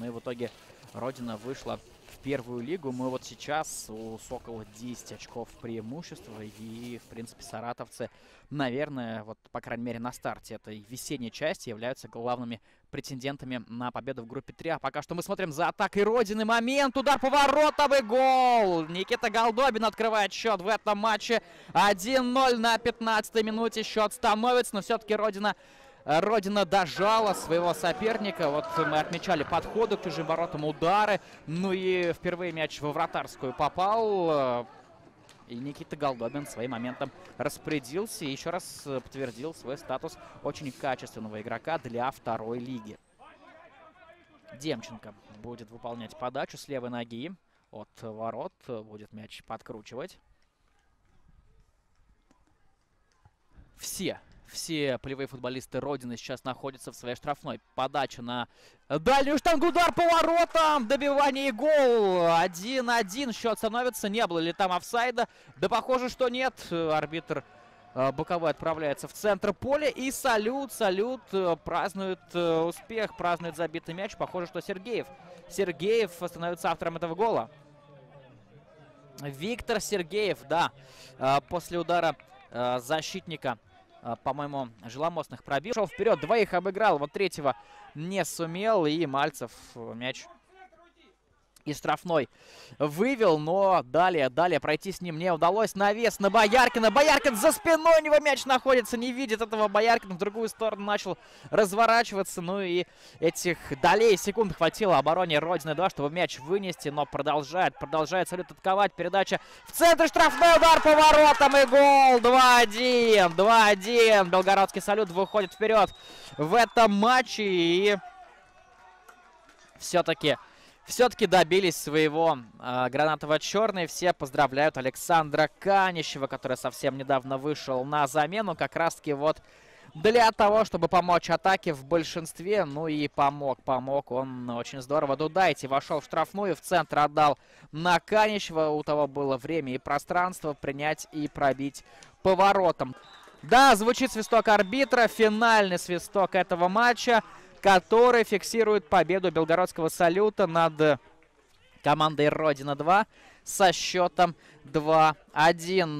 Ну и в итоге Родина вышла в первую лигу. Мы вот сейчас у Сокола 10 очков преимущества. И, в принципе, саратовцы, наверное, вот, по крайней мере, на старте этой весенней части являются главными претендентами на победу в группе 3. А пока что мы смотрим за атакой Родины. Момент, удар поворотом и гол! Никита Голдобин открывает счет в этом матче. 1-0 на 15 минуте счет становится, но все-таки Родина Родина дожала своего соперника. Вот мы отмечали подходы к чужим воротам, удары. Ну и впервые мяч во вратарскую попал. И Никита Голдобин своим моментом распорядился и еще раз подтвердил свой статус очень качественного игрока для второй лиги. Демченко будет выполнять подачу с левой ноги от ворот. Будет мяч подкручивать. Все все полевые футболисты Родины сейчас находятся в своей штрафной. Подача на дальнюю штангу, удар по воротам, добивание и гол. 1-1 счет становится. Не было ли там офсайда? Да похоже, что нет. Арбитр э, боковой отправляется в центр поля. И салют, салют. Э, празднует э, успех, празднует забитый мяч. Похоже, что Сергеев. Сергеев становится автором этого гола. Виктор Сергеев, да, после удара защитника по-моему, Желомостных пробил. Шел вперед, двоих обыграл, вот третьего не сумел. И Мальцев э, мяч и штрафной вывел, но далее, далее пройти с ним не удалось. Навес на Бояркина. Бояркин за спиной у него мяч находится, не видит этого Бояркина. В другую сторону начал разворачиваться. Ну и этих долей секунд хватило обороне Родины 2, чтобы мяч вынести, но продолжает, продолжает салют атаковать. Передача в центр, штрафной удар по воротам и гол. 2-1, 2-1. Белгородский салют выходит вперед в этом матче и все-таки все-таки добились своего э, гранатово-черный. Все поздравляют Александра Канищева, который совсем недавно вышел на замену. Как раз-таки вот для того, чтобы помочь атаке в большинстве. Ну и помог, помог он очень здорово. Дудайте вошел в штрафную, в центр отдал на Канищева. У того было время и пространство принять и пробить поворотом. Да, звучит свисток арбитра, финальный свисток этого матча который фиксирует победу белгородского салюта над командой Родина-2 со счетом 2-1.